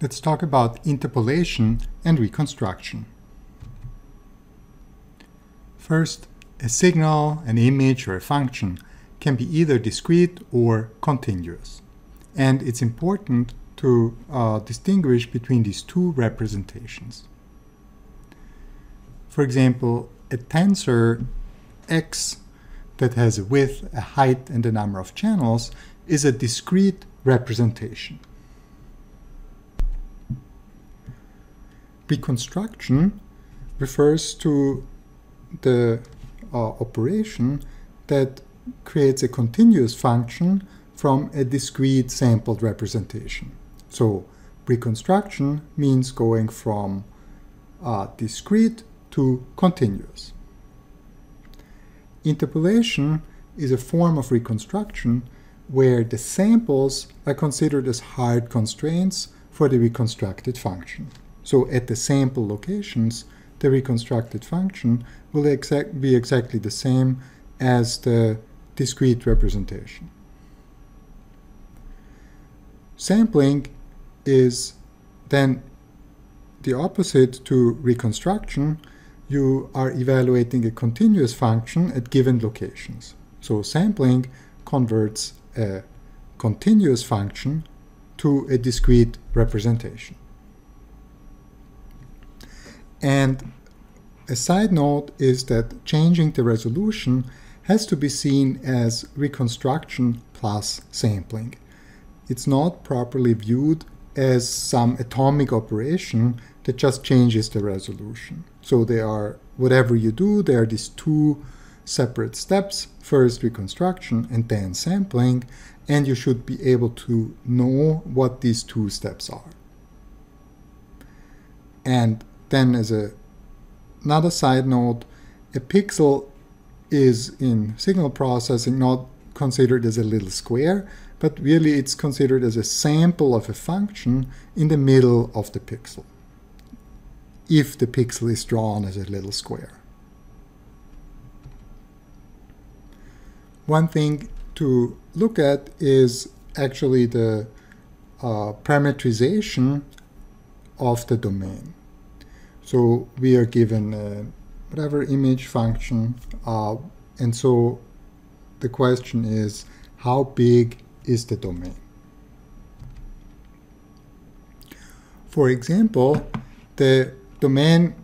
Let's talk about interpolation and reconstruction. First, a signal, an image, or a function can be either discrete or continuous. And it's important to uh, distinguish between these two representations. For example, a tensor x that has a width, a height, and a number of channels is a discrete representation. Reconstruction refers to the uh, operation that creates a continuous function from a discrete sampled representation. So reconstruction means going from uh, discrete to continuous. Interpolation is a form of reconstruction where the samples are considered as hard constraints for the reconstructed function. So at the sample locations, the reconstructed function will exact be exactly the same as the discrete representation. Sampling is then the opposite to reconstruction. You are evaluating a continuous function at given locations. So sampling converts a continuous function to a discrete representation. And a side note is that changing the resolution has to be seen as reconstruction plus sampling. It's not properly viewed as some atomic operation that just changes the resolution. So they are, whatever you do, there are these two separate steps, first reconstruction and then sampling, and you should be able to know what these two steps are. And then as a, another side note, a pixel is in signal processing not considered as a little square, but really it's considered as a sample of a function in the middle of the pixel, if the pixel is drawn as a little square. One thing to look at is actually the uh, parametrization of the domain. So we are given uh, whatever image function, uh, and so the question is how big is the domain? For example, the domain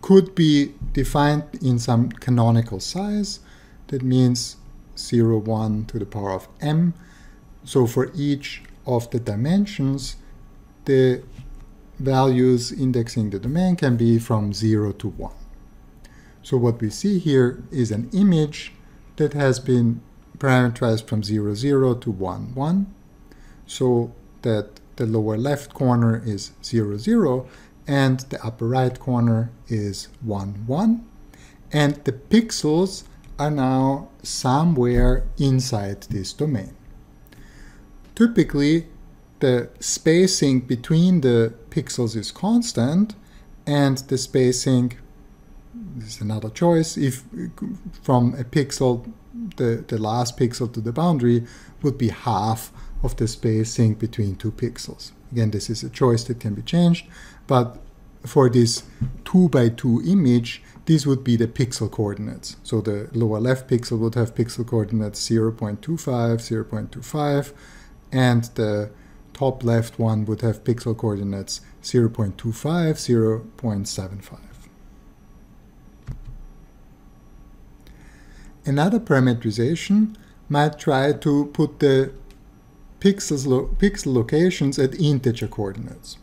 could be defined in some canonical size. That means 0, 1 to the power of m. So for each of the dimensions, the values indexing the domain can be from 0 to 1. So what we see here is an image that has been parameterized from 0, 0 to 1, 1, so that the lower left corner is 0, 0, and the upper right corner is 1, 1. And the pixels are now somewhere inside this domain. Typically, the spacing between the pixels is constant and the spacing this is another choice. If from a pixel the, the last pixel to the boundary would be half of the spacing between two pixels. Again this is a choice that can be changed but for this 2 by 2 image these would be the pixel coordinates. So the lower left pixel would have pixel coordinates 0 0.25 0 0.25 and the top left one would have pixel coordinates 0 0.25, 0 0.75. Another parameterization might try to put the pixels lo pixel locations at integer coordinates.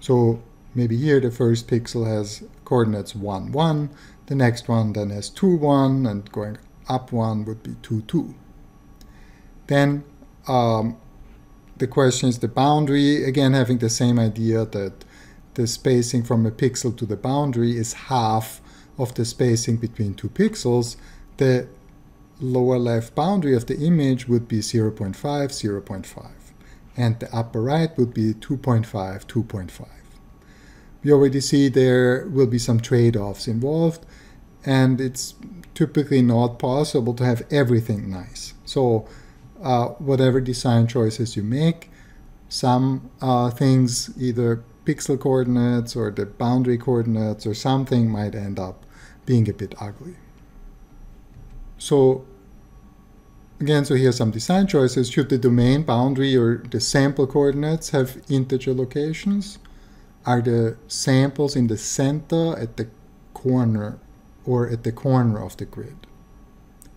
So maybe here the first pixel has coordinates 1, 1, the next one then has 2, 1, and going up 1 would be 2, 2. Then um, the question is the boundary, again having the same idea that the spacing from a pixel to the boundary is half of the spacing between two pixels. The lower left boundary of the image would be 0 0.5, 0 0.5. And the upper right would be 2.5, 2.5. We already see there will be some trade-offs involved and it's typically not possible to have everything nice. So uh, whatever design choices you make, some uh, things, either pixel coordinates or the boundary coordinates or something might end up being a bit ugly. So again, so here are some design choices. Should the domain boundary or the sample coordinates have integer locations? Are the samples in the center, at the corner, or at the corner of the grid?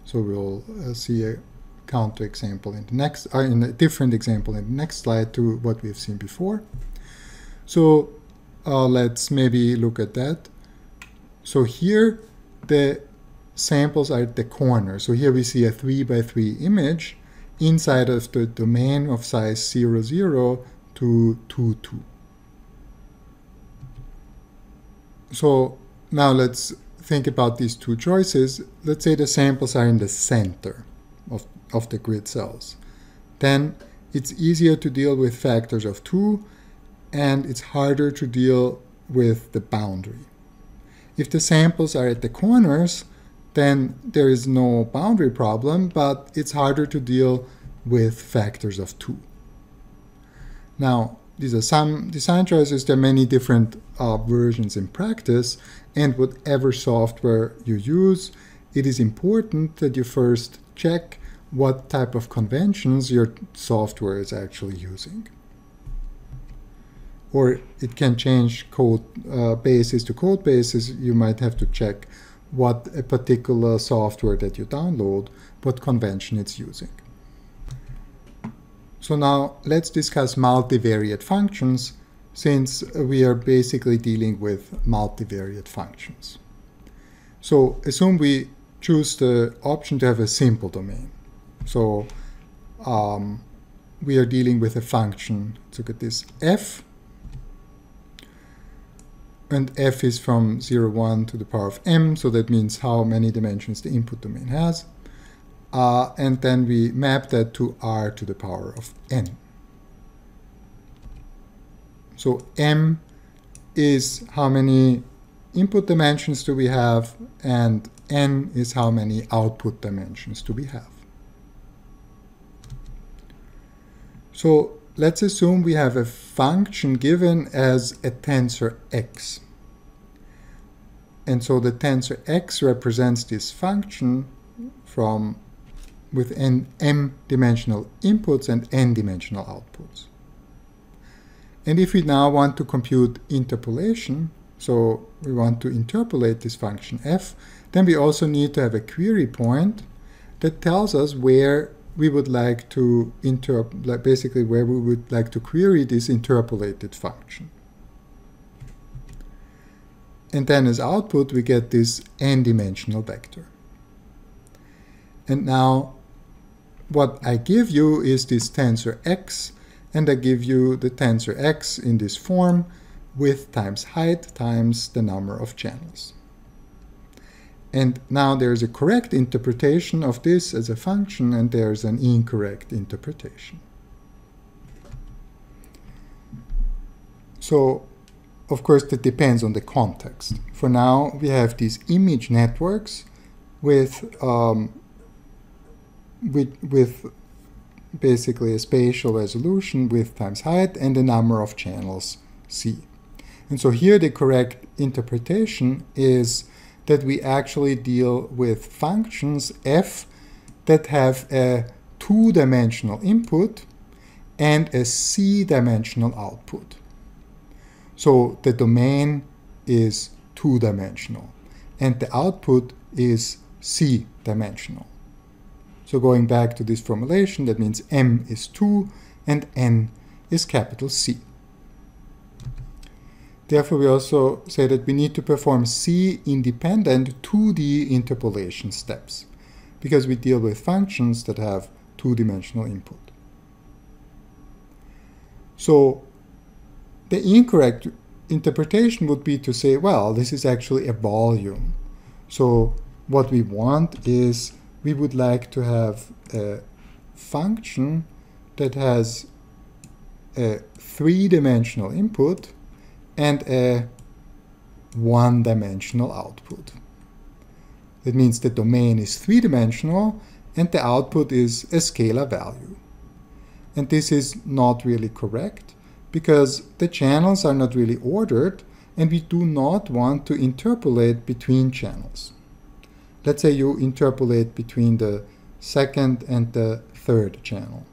So we'll uh, see a counterexample in the next, uh, in a different example in the next slide to what we've seen before. So uh, let's maybe look at that. So here the samples are at the corner. So here we see a 3 by 3 image inside of the domain of size 0, 0 to 2, 2. So now let's think about these two choices. Let's say the samples are in the center of, of the grid cells. Then it's easier to deal with factors of 2 and it's harder to deal with the boundary. If the samples are at the corners, then there is no boundary problem, but it's harder to deal with factors of 2. Now, these are some design choices. There are many different uh, versions in practice, and whatever software you use, it is important that you first check what type of conventions your software is actually using. Or it can change code uh, bases to code bases. You might have to check what a particular software that you download, what convention it's using. So now let's discuss multivariate functions since we are basically dealing with multivariate functions. So assume we choose the option to have a simple domain. So um, we are dealing with a function. Let's look at this f and f is from 0, 1 to the power of m, so that means how many dimensions the input domain has. Uh, and then we map that to r to the power of n. So m is how many input dimensions do we have, and n is how many output dimensions do we have. So let's assume we have a function given as a tensor x. And so the tensor x represents this function from with n m-dimensional inputs and n-dimensional outputs. And if we now want to compute interpolation, so we want to interpolate this function f, then we also need to have a query point that tells us where we would like to interp basically where we would like to query this interpolated function. And then as output, we get this n-dimensional vector. And now what I give you is this tensor x, and I give you the tensor x in this form width times height times the number of channels. And now there's a correct interpretation of this as a function and there's an incorrect interpretation. So, of course, that depends on the context. For now, we have these image networks with, um, with, with basically a spatial resolution width times height and the number of channels c. And so here the correct interpretation is that we actually deal with functions f that have a two-dimensional input and a c-dimensional output. So the domain is two-dimensional and the output is c-dimensional. So going back to this formulation, that means m is 2 and n is capital C. Therefore, we also say that we need to perform C-independent 2D interpolation steps because we deal with functions that have two-dimensional input. So the incorrect interpretation would be to say, well, this is actually a volume. So what we want is we would like to have a function that has a three-dimensional input and a one-dimensional output. That means the domain is three-dimensional and the output is a scalar value. And this is not really correct because the channels are not really ordered and we do not want to interpolate between channels. Let's say you interpolate between the second and the third channel.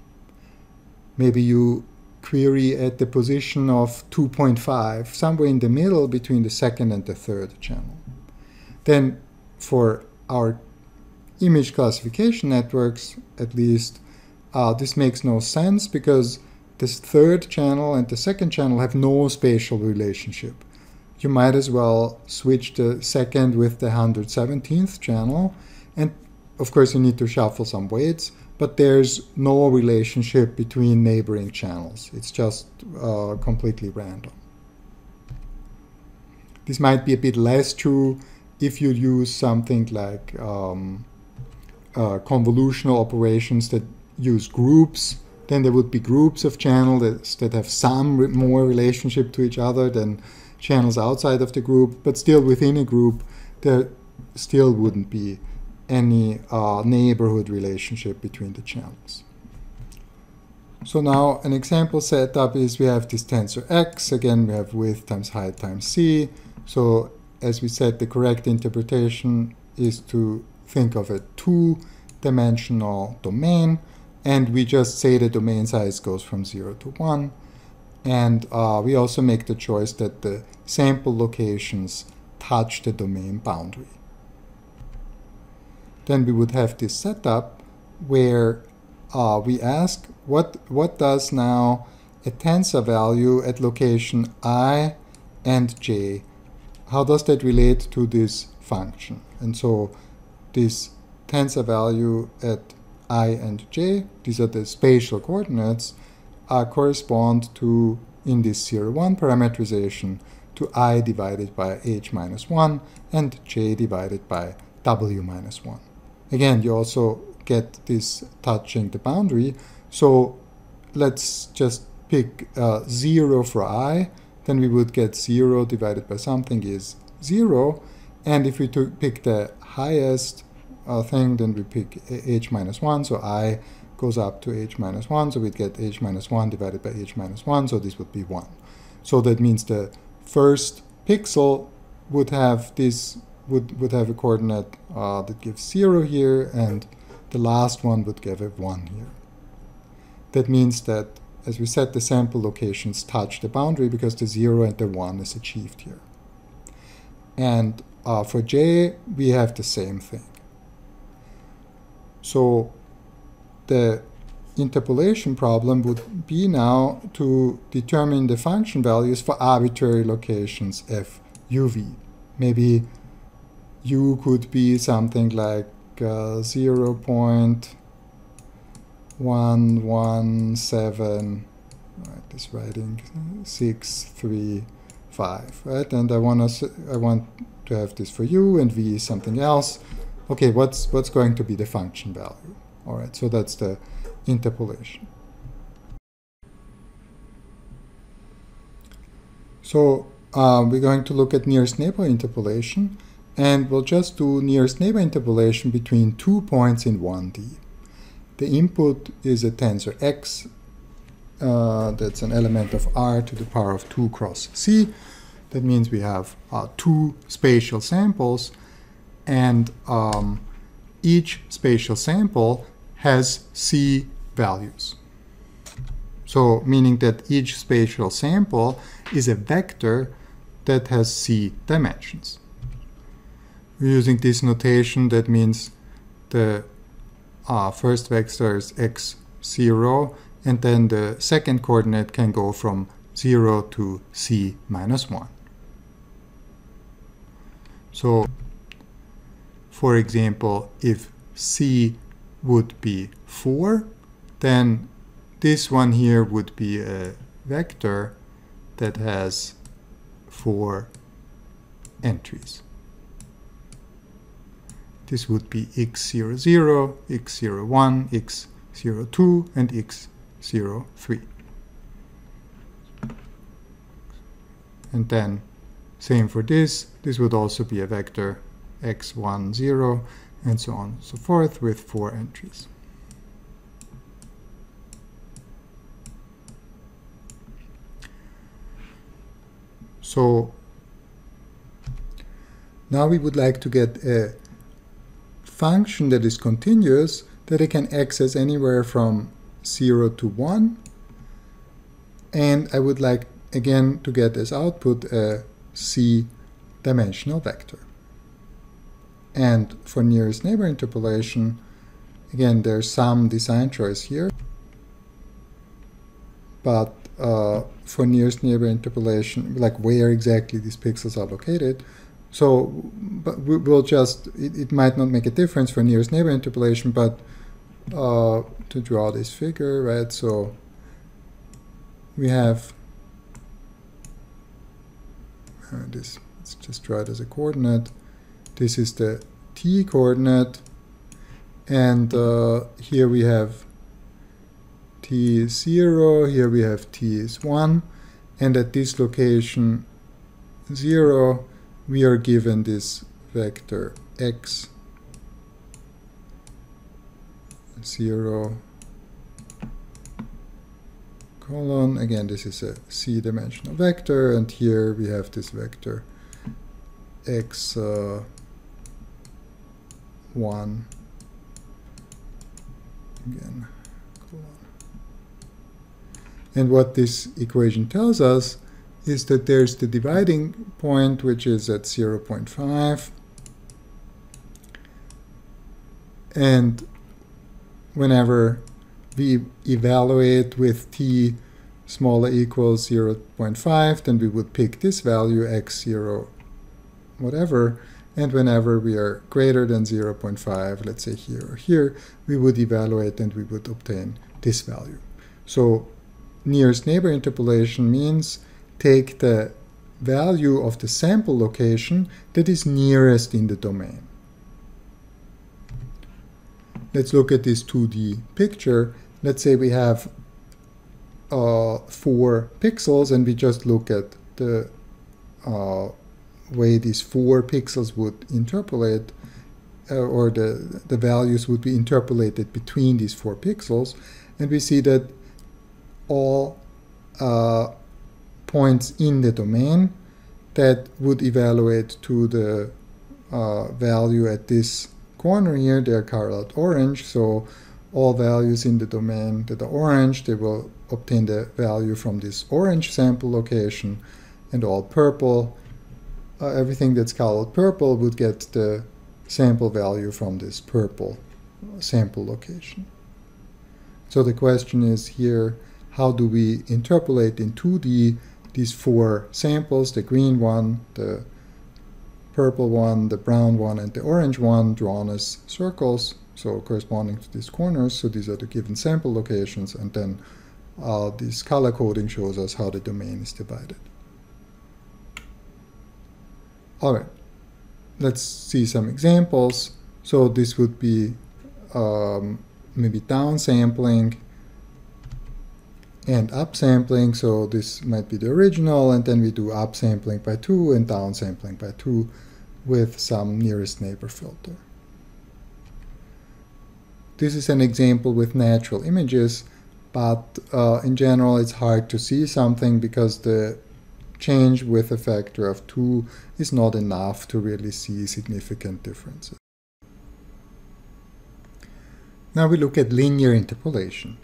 Maybe you query at the position of 2.5, somewhere in the middle between the second and the third channel. Then for our image classification networks, at least, uh, this makes no sense because this third channel and the second channel have no spatial relationship. You might as well switch the second with the 117th channel. And of course, you need to shuffle some weights, but there's no relationship between neighboring channels. It's just uh, completely random. This might be a bit less true if you use something like um, uh, convolutional operations that use groups, then there would be groups of channels that, have some re more relationship to each other than channels outside of the group, but still within a group, there still wouldn't be any uh, neighborhood relationship between the channels. So now an example setup is we have this tensor x, again we have width times height times c. So as we said, the correct interpretation is to think of a two-dimensional domain, and we just say the domain size goes from 0 to 1. And uh, we also make the choice that the sample locations touch the domain boundary. Then we would have this setup where uh, we ask what, what does now a tensor value at location i and j, how does that relate to this function? And so this tensor value at i and j, these are the spatial coordinates, uh, correspond to, in this 0, 1 parametrization, to i divided by h minus 1 and j divided by w minus 1. Again, you also get this touching the boundary. So let's just pick uh, 0 for i, then we would get 0 divided by something is 0. And if we took, pick the highest uh, thing, then we pick h minus 1. So i goes up to h minus 1. So we'd get h minus 1 divided by h minus 1. So this would be 1. So that means the first pixel would have this would, would have a coordinate uh, that gives 0 here, and the last one would give a 1 here. That means that, as we said, the sample locations touch the boundary because the 0 and the 1 is achieved here. And uh, for j, we have the same thing. So the interpolation problem would be now to determine the function values for arbitrary locations f u v. Maybe u could be something like uh, 0 0.117 right this writing 635 right? And I want to I want to have this for u and v is something else. Okay what's what's going to be the function value? All right so that's the interpolation. So uh, we're going to look at nearest neighbor interpolation and we'll just do nearest neighbor interpolation between two points in 1D. The input is a tensor x uh, that's an element of r to the power of 2 cross c. That means we have uh, two spatial samples and um, each spatial sample has c values. So meaning that each spatial sample is a vector that has c dimensions. Using this notation that means the uh, first vector is x0 and then the second coordinate can go from 0 to c minus 1. So for example, if c would be 4, then this one here would be a vector that has four entries. This would be x00, x01, x02, and x03. And then same for this, this would also be a vector x10, and so on and so forth with four entries. So now we would like to get a function that is continuous that I can access anywhere from 0 to 1. And I would like, again, to get as output a c-dimensional vector. And for nearest neighbor interpolation, again, there's some design choice here. But uh, for nearest neighbor interpolation, like where exactly these pixels are located, so we'll just, it, it, might not make a difference for nearest neighbor interpolation, but uh, to draw this figure, right? So we have uh, this, let's just draw it as a coordinate. This is the t coordinate, and uh, here we have t is 0, here we have t is 1, and at this location 0, we are given this vector x 0 colon. Again, this is a c-dimensional vector, and here we have this vector x uh, 1 again colon. And what this equation tells us is that there's the dividing point, which is at 0.5. And whenever we evaluate with t smaller equals 0.5, then we would pick this value, x0 whatever, and whenever we are greater than 0.5, let's say here or here, we would evaluate and we would obtain this value. So nearest neighbor interpolation means take the value of the sample location that is nearest in the domain. Let's look at this 2D picture. Let's say we have uh, four pixels and we just look at the uh, way these four pixels would interpolate uh, or the, the values would be interpolated between these four pixels and we see that all uh, points in the domain that would evaluate to the uh, value at this corner here, they are colored orange, so all values in the domain that are orange, they will obtain the value from this orange sample location, and all purple, uh, everything that's colored purple would get the sample value from this purple sample location. So the question is here, how do we interpolate in 2D these four samples, the green one, the purple one, the brown one, and the orange one drawn as circles, so corresponding to these corners. So these are the given sample locations, and then uh, this color coding shows us how the domain is divided. All right, let's see some examples. So this would be um, maybe downsampling and upsampling. So this might be the original, and then we do upsampling by 2 and downsampling by 2 with some nearest neighbor filter. This is an example with natural images, but uh, in general it's hard to see something because the change with a factor of 2 is not enough to really see significant differences. Now we look at linear interpolation.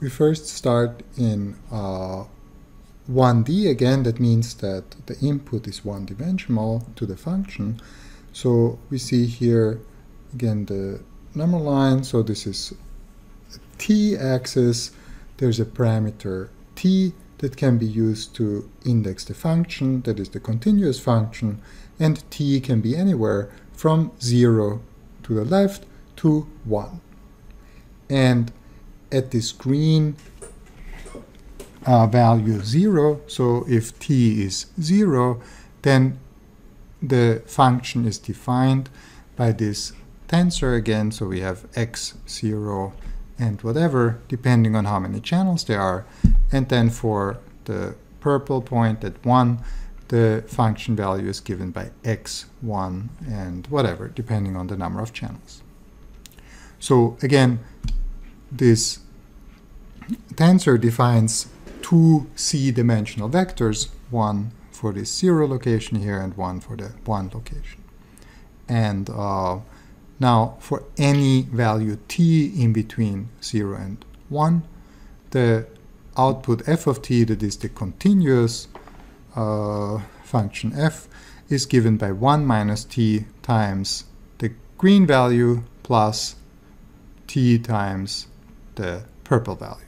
We first start in uh, 1D again, that means that the input is one-dimensional to the function. So we see here again the number line. So this is t-axis. There's a parameter t that can be used to index the function, that is the continuous function, and t can be anywhere from 0 to the left to 1. And at this green uh, value 0, so if t is 0, then the function is defined by this tensor again, so we have x, 0, and whatever, depending on how many channels there are. And then for the purple point at 1, the function value is given by x1 and whatever, depending on the number of channels. So again, this tensor defines two c-dimensional vectors, one for the 0 location here and 1 for the 1 location. And uh, now for any value t in between 0 and 1, the output f of t, that is the continuous uh, function f, is given by 1 minus t times the green value plus t times the purple value.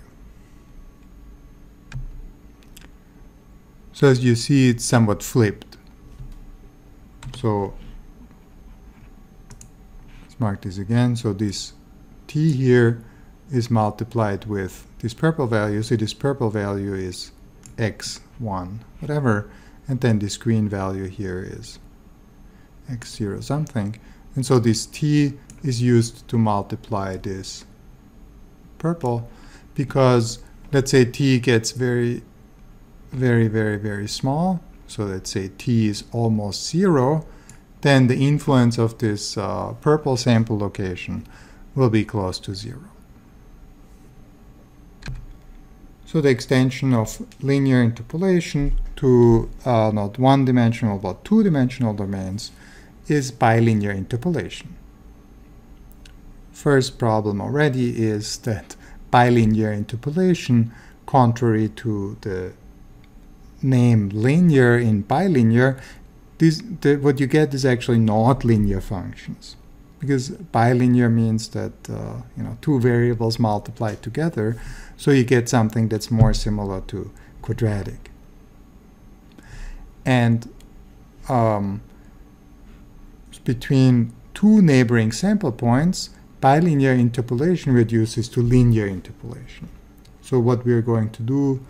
So as you see, it's somewhat flipped. So let's mark this again. So this t here is multiplied with this purple value. So this purple value is x1, whatever. And then this green value here is x0 something. And so this t is used to multiply this purple because let's say t gets very very, very, very small, so let's say t is almost zero, then the influence of this uh, purple sample location will be close to zero. So the extension of linear interpolation to uh, not one-dimensional but two-dimensional domains is bilinear interpolation. First problem already is that bilinear interpolation, contrary to the name linear in bilinear, this, the, what you get is actually not linear functions. Because bilinear means that uh, you know two variables multiply together, so you get something that's more similar to quadratic. And um, between two neighboring sample points, bilinear interpolation reduces to linear interpolation. So what we're going to do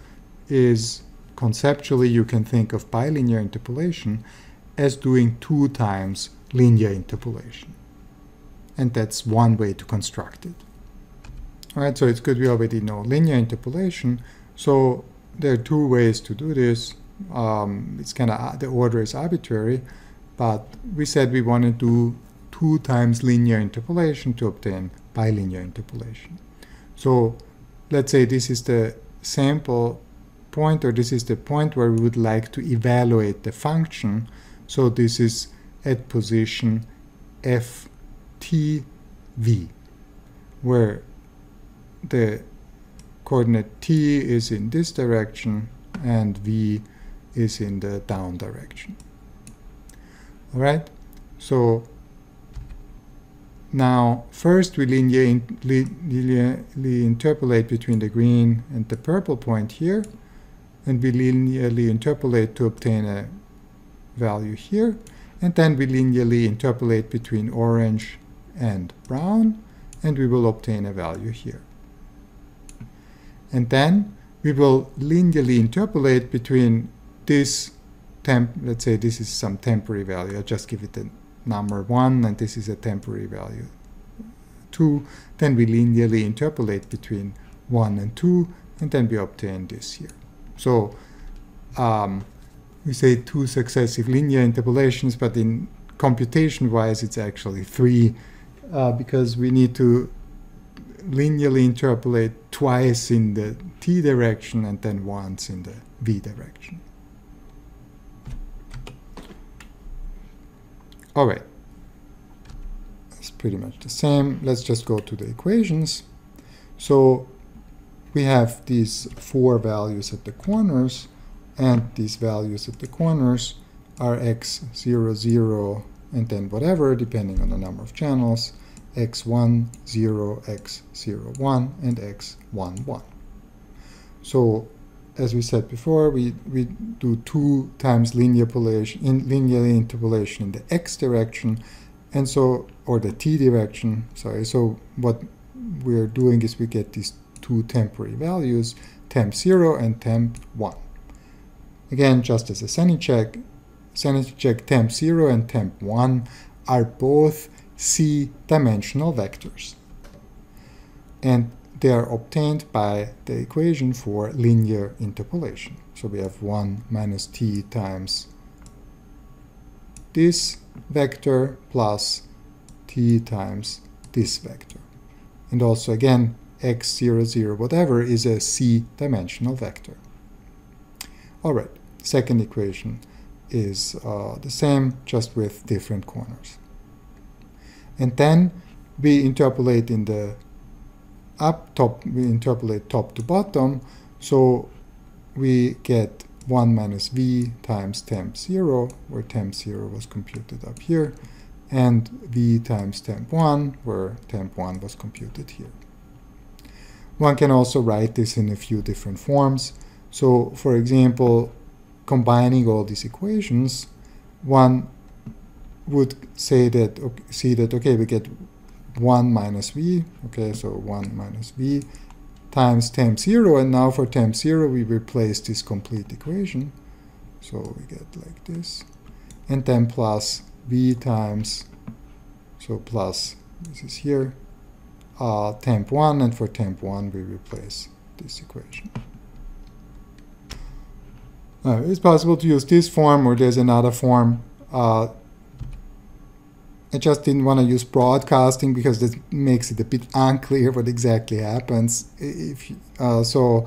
is conceptually you can think of bilinear interpolation as doing two times linear interpolation. And that's one way to construct it. Alright, so it's good we already know linear interpolation. So there are two ways to do this. Um, it's kind of, uh, the order is arbitrary, but we said we want to do two times linear interpolation to obtain bilinear interpolation. So let's say this is the sample point or this is the point where we would like to evaluate the function. So this is at position ftv where the coordinate t is in this direction and v is in the down direction. All right, so now first we linearly, interpolate between the green and the purple point here and we linearly interpolate to obtain a value here and then we linearly interpolate between orange and brown and we will obtain a value here. And then we will linearly interpolate between this temp, let's say this is some temporary value, I'll just give it a number 1 and this is a temporary value 2, then we linearly interpolate between 1 and 2 and then we obtain this here. So um, we say two successive linear interpolations, but in computation-wise, it's actually three uh, because we need to linearly interpolate twice in the t direction and then once in the v direction. All right. It's pretty much the same. Let's just go to the equations. So we have these four values at the corners and these values at the corners are x 0 0 and then whatever depending on the number of channels x1 0 x 0 1 and x 1 1 so as we said before we we do two times linear in interpolation in the x direction and so or the t direction sorry so what we're doing is we get these two temporary values, temp 0 and temp 1. Again, just as a sanity check, sanity check temp 0 and temp 1 are both c-dimensional vectors. And they are obtained by the equation for linear interpolation. So we have 1 minus t times this vector plus t times this vector. And also again, x, 0, 0, whatever, is a c-dimensional vector. All right, second equation. is uh, the same, just with different corners. And then we interpolate in the up top, we interpolate top to bottom, so we get 1 minus v times temp 0, where temp 0 was computed up here, and v times temp 1, where temp 1 was computed here. One can also write this in a few different forms. So, for example, combining all these equations, one would say that, see that, okay, we get 1 minus v, okay, so 1 minus v times temp 0, and now for temp 0 we replace this complete equation. So we get like this. And then plus v times, so plus, this is here, uh, temp 1, and for temp 1 we replace this equation. Uh, it's possible to use this form, or there's another form. Uh, I just didn't want to use broadcasting because this makes it a bit unclear what exactly happens. If uh, so,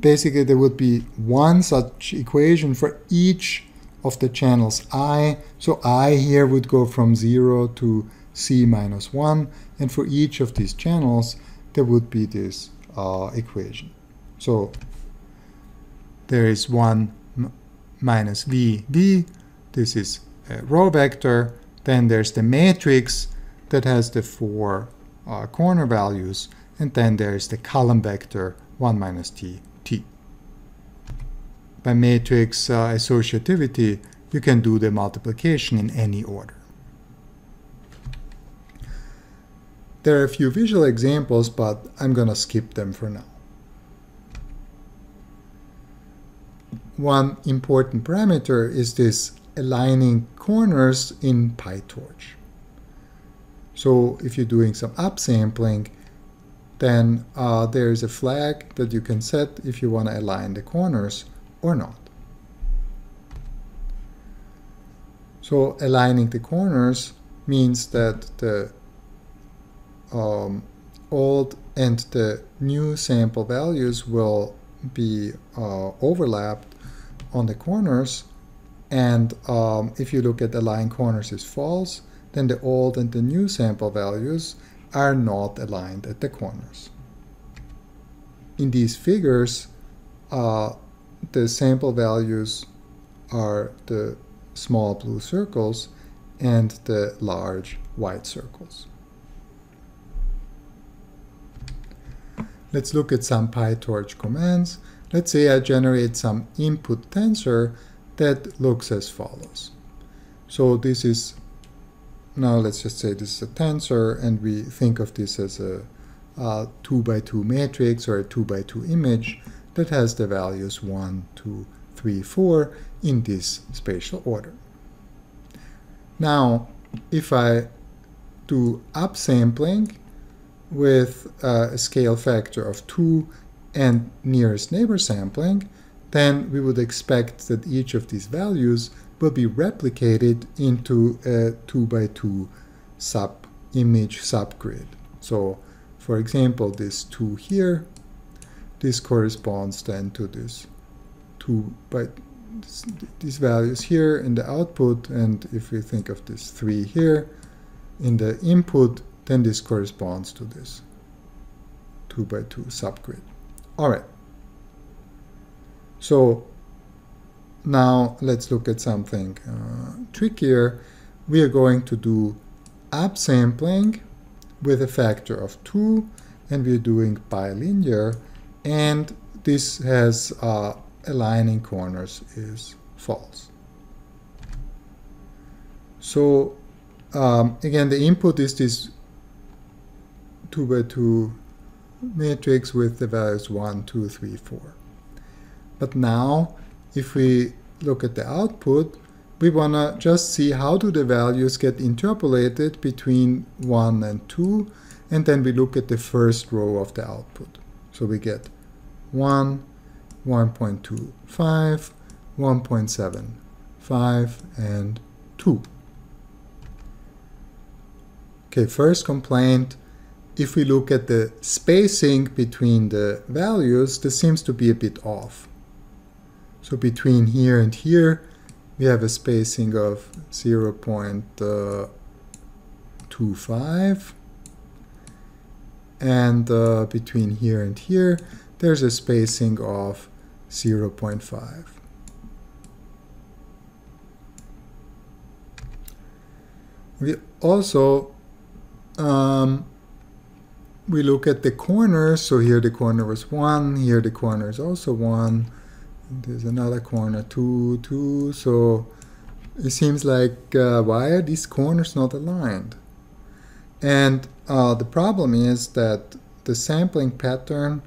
basically there would be one such equation for each of the channels i. So i here would go from 0 to c minus 1, and for each of these channels there would be this uh, equation. So there is 1 minus v v. This is a row vector then there's the matrix that has the four uh, corner values. And then there's the column vector 1 minus t, t. By matrix uh, associativity, you can do the multiplication in any order. There are a few visual examples, but I'm going to skip them for now. One important parameter is this aligning corners in PyTorch. So if you're doing some upsampling, then uh, there's a flag that you can set if you want to align the corners or not. So aligning the corners means that the um, old and the new sample values will be uh, overlapped on the corners and um, if you look at align corners is false, then the old and the new sample values are not aligned at the corners. In these figures, uh, the sample values are the small blue circles and the large white circles. Let's look at some PyTorch commands. Let's say I generate some input tensor that looks as follows. So this is, now let's just say this is a tensor and we think of this as a, a 2 by 2 matrix or a 2 by 2 image that has the values 1, 2, 3, 4 in this spatial order. Now, if I do upsampling with a scale factor of 2 and nearest neighbor sampling, then we would expect that each of these values will be replicated into a 2 by 2 sub image subgrid. So for example, this 2 here, this corresponds then to this 2 by these values here in the output and if we think of this 3 here in the input then this corresponds to this 2 by 2 subgrid. Alright, so now let's look at something uh, trickier. We are going to do upsampling with a factor of 2 and we're doing bilinear and this has uh, aligning corners is false. So um, again the input is this 2 by 2 matrix with the values 1, 2, 3, 4. But now, if we look at the output, we want to just see how do the values get interpolated between 1 and 2, and then we look at the first row of the output. So we get 1, 1.25, 1.75, and 2. Okay, first complaint, if we look at the spacing between the values, this seems to be a bit off. So between here and here, we have a spacing of 0 0.25. And uh, between here and here, there's a spacing of 0 0.5. We also um, we look at the corners. So here the corner was 1, here the corner is also 1. There's another corner, 2, 2. So it seems like uh, why are these corners not aligned? And uh, the problem is that the sampling pattern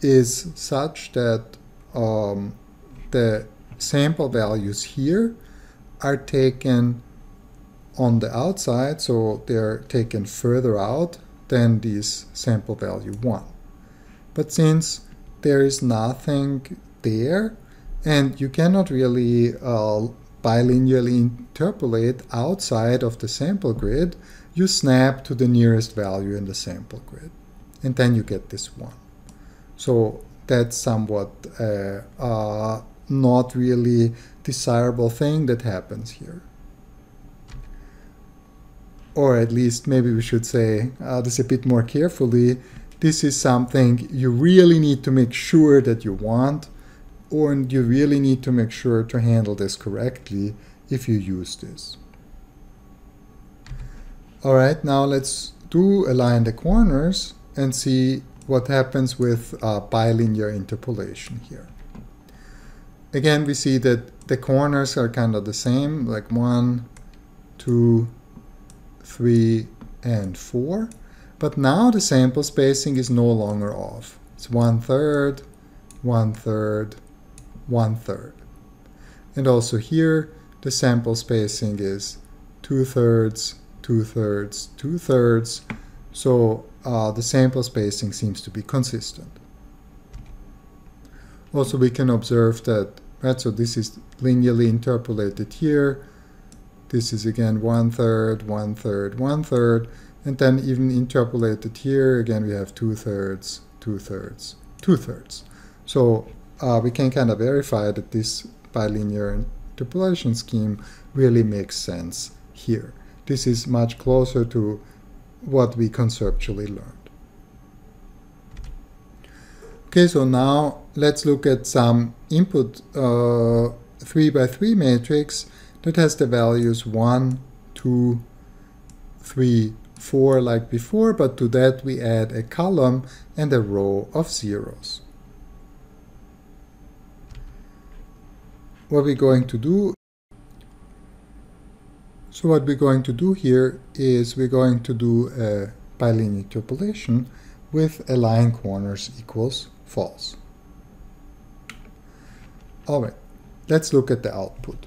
is such that um, the sample values here are taken on the outside, so they're taken further out than this sample value 1. But since there is nothing there, and you cannot really uh, bilinearly interpolate outside of the sample grid, you snap to the nearest value in the sample grid. And then you get this 1. So that's somewhat uh, uh, not really desirable thing that happens here or at least maybe we should say uh, this a bit more carefully, this is something you really need to make sure that you want, or you really need to make sure to handle this correctly if you use this. Alright, now let's do align the corners and see what happens with uh, bilinear interpolation here. Again, we see that the corners are kind of the same, like one, two, 3, and 4. But now the sample spacing is no longer off. It's one third, one third, one third. And also here, the sample spacing is two thirds, two thirds, two thirds. So uh, the sample spacing seems to be consistent. Also, we can observe that, right, so this is linearly interpolated here, this is again one third, one third, one third, and then even interpolated here, again we have two thirds, two thirds, two thirds. So uh, we can kind of verify that this bilinear interpolation scheme really makes sense here. This is much closer to what we conceptually learned. Okay, so now let's look at some input uh, 3 by 3 matrix that has the values 1, 2, 3, 4 like before, but to that we add a column and a row of zeros. What we're going to do so what we're going to do here is we're going to do a bilinear interpolation with align corners equals false. Alright, let's look at the output.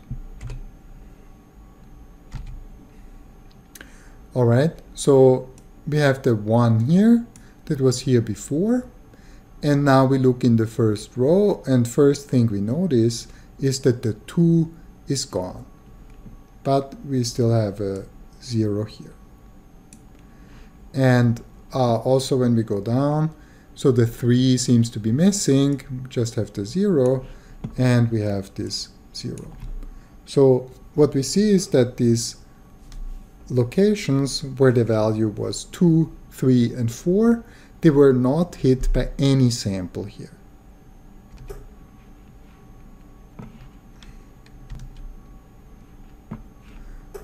All right, so we have the one here that was here before. And now we look in the first row and first thing we notice is that the 2 is gone. But we still have a 0 here. And uh, also when we go down, so the 3 seems to be missing, just have the 0, and we have this 0. So what we see is that these locations where the value was 2, 3, and 4, they were not hit by any sample here.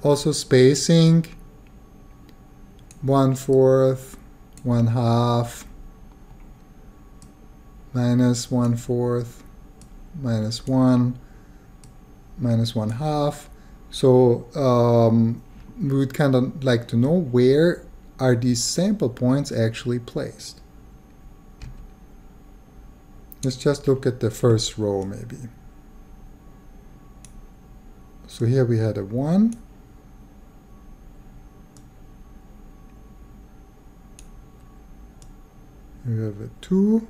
Also spacing, one fourth, one half, minus one fourth, minus one, minus one half. So um, we would kind of like to know where are these sample points actually placed. Let's just look at the first row maybe. So here we had a 1. We have a 2.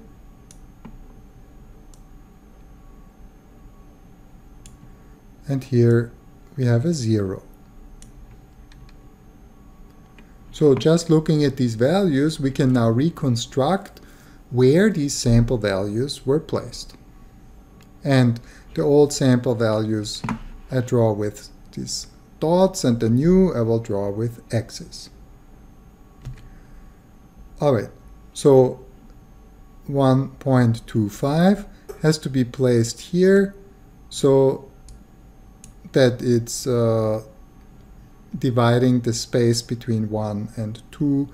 And here we have a 0. So just looking at these values, we can now reconstruct where these sample values were placed. And the old sample values I draw with these dots, and the new I will draw with X's. Alright, so 1.25 has to be placed here so that it's uh, dividing the space between 1 and 2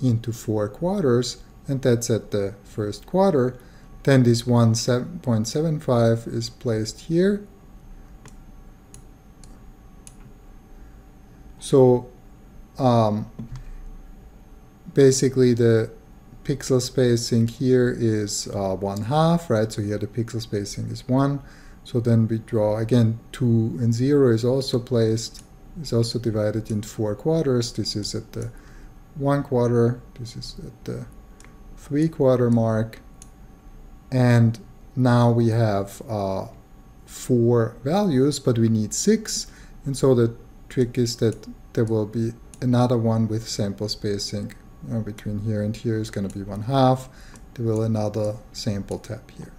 into 4 quarters, and that's at the first quarter. Then this 1.75 is placed here. So um, basically the pixel spacing here is uh, one half, right? So here the pixel spacing is one. So then we draw again two and zero is also placed, is also divided into four quarters. This is at the one quarter, this is at the three quarter mark. And now we have uh, four values, but we need six. And so the trick is that there will be another one with sample spacing know, between here and here is going to be one half. There will another sample tap here.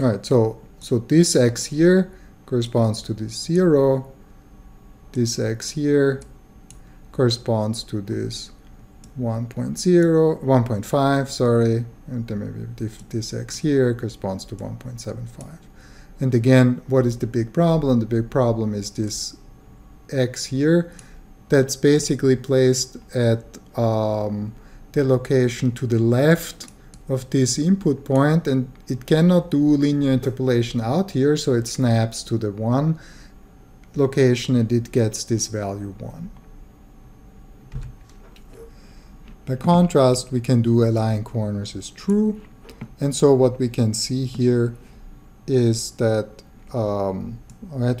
All right, so so this x here corresponds to this zero. This x here corresponds to this 1.0, 1.5, sorry, and then maybe this x here corresponds to 1.75. And again, what is the big problem? The big problem is this x here that's basically placed at um, the location to the left of this input point and it cannot do linear interpolation out here so it snaps to the 1 location and it gets this value 1. By contrast we can do align corners is true and so what we can see here is that um,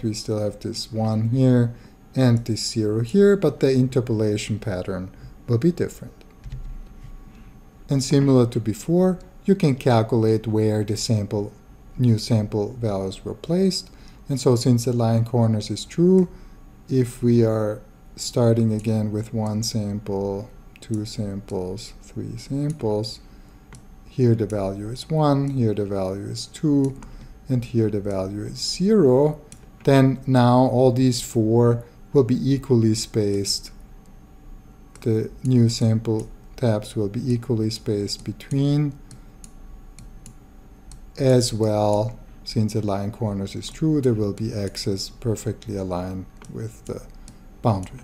we still have this 1 here and this 0 here, but the interpolation pattern will be different. And similar to before, you can calculate where the sample new sample values were placed. And so since the line corners is true, if we are starting again with one sample, two samples, three samples, here the value is 1, here the value is 2, and here the value is 0, then now all these four will be equally spaced. The new sample taps will be equally spaced between as well since align corners is true there will be x's perfectly aligned with the boundary.